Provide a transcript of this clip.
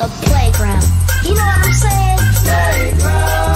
a playground. You know what I'm saying? Playground.